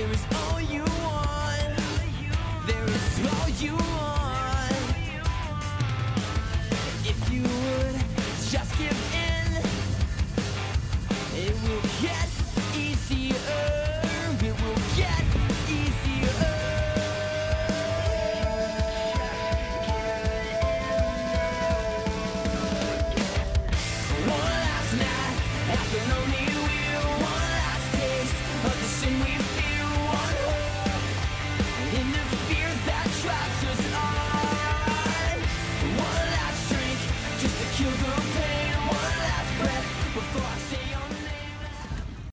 There is all you want. There is all you want. If you would just give in, it will get.